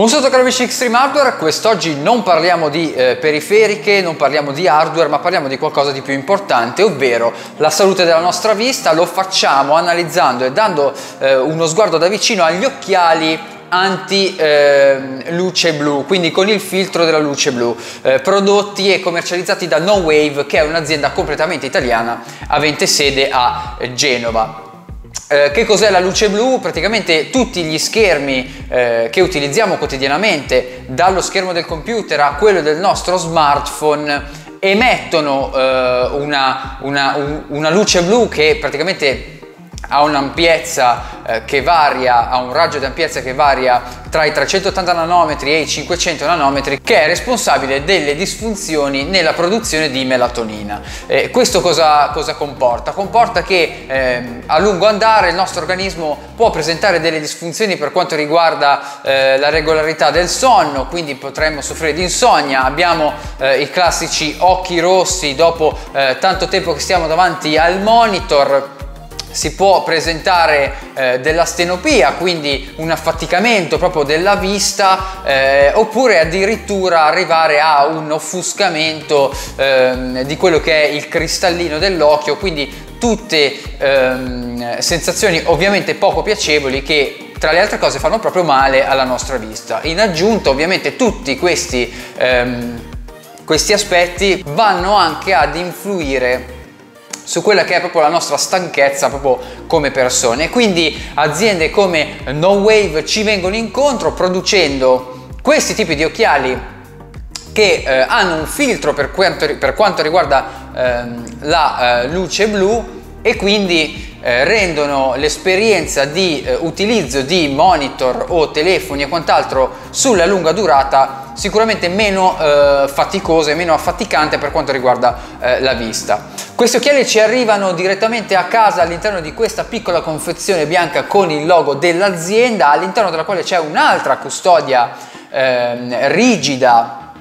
Un amici Extreme Hardware, quest'oggi non parliamo di eh, periferiche, non parliamo di hardware, ma parliamo di qualcosa di più importante, ovvero la salute della nostra vista. Lo facciamo analizzando e dando eh, uno sguardo da vicino agli occhiali anti eh, luce blu quindi con il filtro della luce blu eh, prodotti e commercializzati da No Wave che è un'azienda completamente italiana avente sede a Genova eh, che cos'è la luce blu? Praticamente tutti gli schermi eh, che utilizziamo quotidianamente, dallo schermo del computer a quello del nostro smartphone, emettono eh, una, una, un, una luce blu che praticamente ha un'ampiezza eh, che varia, ha un raggio di ampiezza che varia tra i 380 nanometri e i 500 nanometri che è responsabile delle disfunzioni nella produzione di melatonina. Eh, questo cosa, cosa, comporta? Comporta che eh, a lungo andare il nostro organismo può presentare delle disfunzioni per quanto riguarda eh, la regolarità del sonno, quindi potremmo soffrire di insonnia, abbiamo eh, i classici occhi rossi dopo eh, tanto tempo che stiamo davanti al monitor, si può presentare eh, della stenopia, quindi un affaticamento proprio della vista, eh, oppure addirittura arrivare a un offuscamento eh, di quello che è il cristallino dell'occhio, quindi tutte ehm, sensazioni ovviamente poco piacevoli che tra le altre cose fanno proprio male alla nostra vista. In aggiunta ovviamente tutti questi, ehm, questi aspetti vanno anche ad influire su quella che è proprio la nostra stanchezza proprio come persone. Quindi aziende come No Wave ci vengono incontro producendo questi tipi di occhiali che eh, hanno un filtro per quanto, per quanto riguarda eh, la eh, luce blu e quindi eh, rendono l'esperienza di eh, utilizzo di monitor o telefoni e quant'altro sulla lunga durata sicuramente meno eh, faticosa e meno affaticante per quanto riguarda eh, la vista. Questi occhiali ci arrivano direttamente a casa all'interno di questa piccola confezione bianca con il logo dell'azienda all'interno della quale c'è un'altra custodia ehm, rigida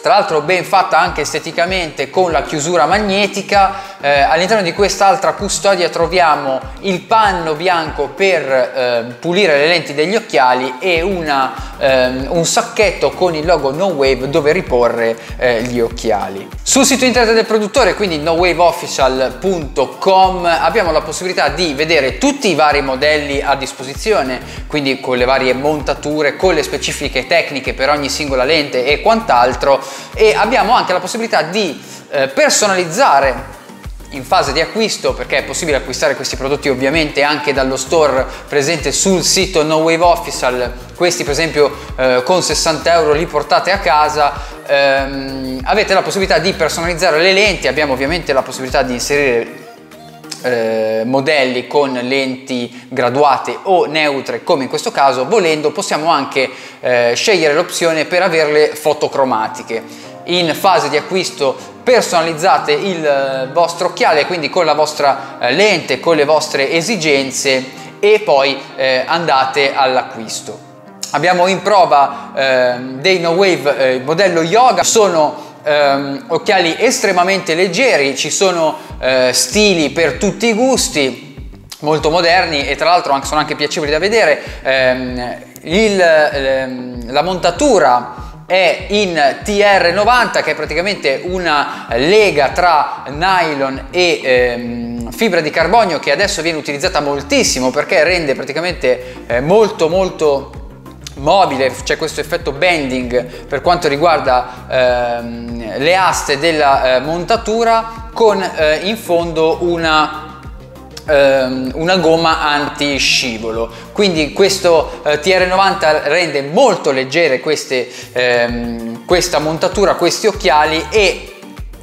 tra l'altro ben fatta anche esteticamente con la chiusura magnetica. Eh, all'interno di quest'altra custodia troviamo il panno bianco per eh, pulire le lenti degli occhiali e una, ehm, un sacchetto con il logo No Wave dove riporre eh, gli occhiali. Sul sito internet del produttore, quindi nowaveofficial.com, abbiamo la possibilità di vedere tutti i vari modelli a disposizione, quindi con le varie montature, con le specifiche tecniche per ogni singola lente e quant'altro e abbiamo anche la possibilità di eh, personalizzare in fase di acquisto perché è possibile acquistare questi prodotti ovviamente anche dallo store presente sul sito No Wave Official. Questi per esempio eh, con 60 euro li portate a casa. Ehm, avete la possibilità di personalizzare le lenti abbiamo ovviamente la possibilità di inserire eh, modelli con lenti graduate o neutre come in questo caso. Volendo possiamo anche eh, scegliere l'opzione per averle fotocromatiche in fase di acquisto personalizzate il eh, vostro occhiale quindi con la vostra eh, lente con le vostre esigenze e poi eh, andate all'acquisto abbiamo in prova eh, dei No Wave eh, modello yoga sono ehm, occhiali estremamente leggeri, ci sono eh, stili per tutti i gusti, molto moderni e tra l'altro sono anche piacevoli da vedere. Eh, il, ehm, la montatura è in TR90 che è praticamente una lega tra nylon e ehm, fibra di carbonio che adesso viene utilizzata moltissimo perché rende praticamente eh, molto molto mobile, c'è questo effetto bending per quanto riguarda ehm, le aste della eh, montatura con eh, in fondo una, ehm, una gomma anti scivolo quindi questo eh, TR90 rende molto leggere queste, ehm, questa montatura, questi occhiali e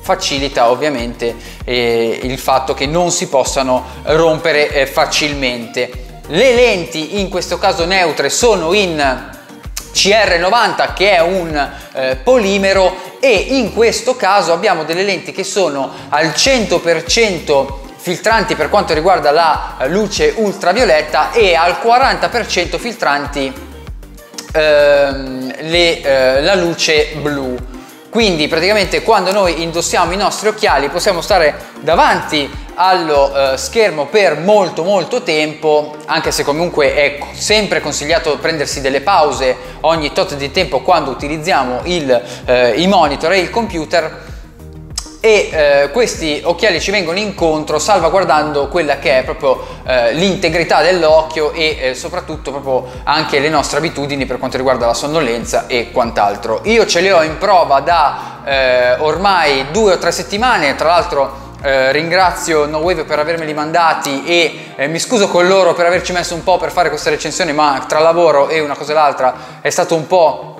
facilita ovviamente eh, il fatto che non si possano rompere eh, facilmente. Le lenti in questo caso neutre sono in CR90 che è un eh, polimero e in questo caso abbiamo delle lenti che sono al 100% filtranti per quanto riguarda la luce ultravioletta e al 40% filtranti ehm, le, eh, la luce blu. Quindi praticamente quando noi indossiamo i nostri occhiali possiamo stare davanti allo eh, schermo per molto molto tempo anche se comunque è sempre consigliato prendersi delle pause ogni tot di tempo quando utilizziamo il, eh, i monitor e il computer e eh, questi occhiali ci vengono incontro salvaguardando quella che è proprio eh, l'integrità dell'occhio e eh, soprattutto proprio anche le nostre abitudini per quanto riguarda la sonnolenza e quant'altro. Io ce li ho in prova da eh, ormai due o tre settimane, tra l'altro eh, ringrazio No Wave per avermeli mandati e eh, mi scuso con loro per averci messo un po' per fare questa recensione ma tra lavoro e una cosa e l'altra è stato un po'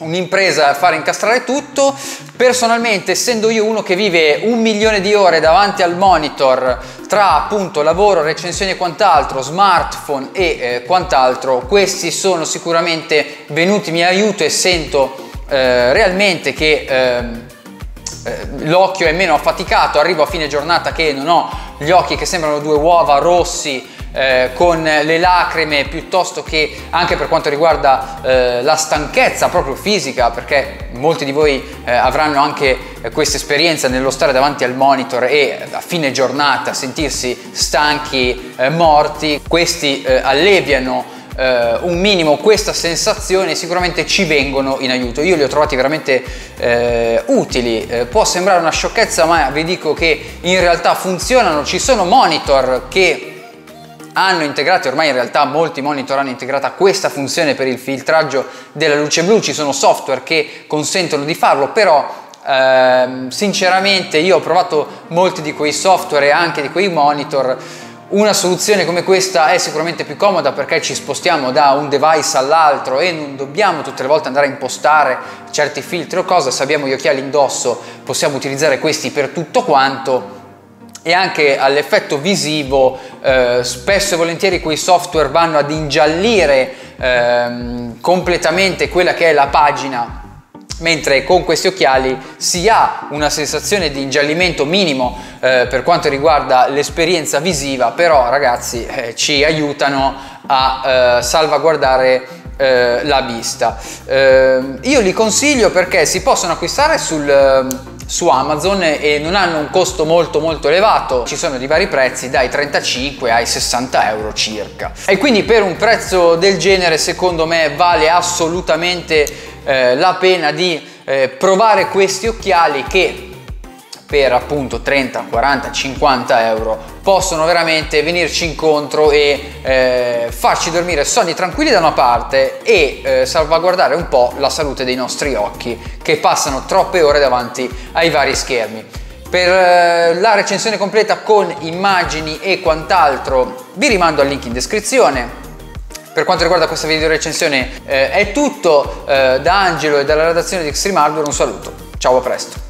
un'impresa fare incastrare tutto. Personalmente, essendo io uno che vive un milione di ore davanti al monitor tra appunto lavoro, recensioni e quant'altro, smartphone e eh, quant'altro, questi sono sicuramente venuti in aiuto e sento eh, realmente che ehm, eh, l'occhio è meno affaticato, arrivo a fine giornata che non ho gli occhi che sembrano due uova rossi eh, con le lacrime piuttosto che anche per quanto riguarda eh, la stanchezza proprio fisica perché molti di voi eh, avranno anche eh, questa esperienza nello stare davanti al monitor e a fine giornata sentirsi stanchi, eh, morti, questi eh, alleviano Uh, un minimo questa sensazione sicuramente ci vengono in aiuto. Io li ho trovati veramente uh, utili. Uh, può sembrare una sciocchezza ma vi dico che in realtà funzionano. Ci sono monitor che hanno integrato, ormai in realtà molti monitor hanno integrata questa funzione per il filtraggio della luce blu, ci sono software che consentono di farlo, però ehm, sinceramente io ho provato molti di quei software e anche di quei monitor, una soluzione come questa è sicuramente più comoda perché ci spostiamo da un device all'altro e non dobbiamo tutte le volte andare a impostare certi filtri o cose, se abbiamo gli occhiali indosso possiamo utilizzare questi per tutto quanto e anche all'effetto visivo eh, spesso e volentieri quei software vanno ad ingiallire ehm, completamente quella che è la pagina mentre con questi occhiali si ha una sensazione di ingiallimento minimo eh, per quanto riguarda l'esperienza visiva però ragazzi eh, ci aiutano a eh, salvaguardare eh, la vista. Ehm, io li consiglio perché si possono acquistare sul su Amazon e non hanno un costo molto molto elevato, ci sono di vari prezzi dai 35 ai 60 euro circa. E quindi per un prezzo del genere secondo me vale assolutamente eh, la pena di eh, provare questi occhiali che per appunto 30, 40, 50 euro possono veramente venirci incontro e eh, farci dormire sonni tranquilli da una parte e eh, salvaguardare un po' la salute dei nostri occhi che passano troppe ore davanti ai vari schermi. Per eh, la recensione completa con immagini e quant'altro vi rimando al link in descrizione. Per quanto riguarda questa video recensione eh, è tutto, eh, da Angelo e dalla redazione di Extreme Hardware un saluto, ciao a presto!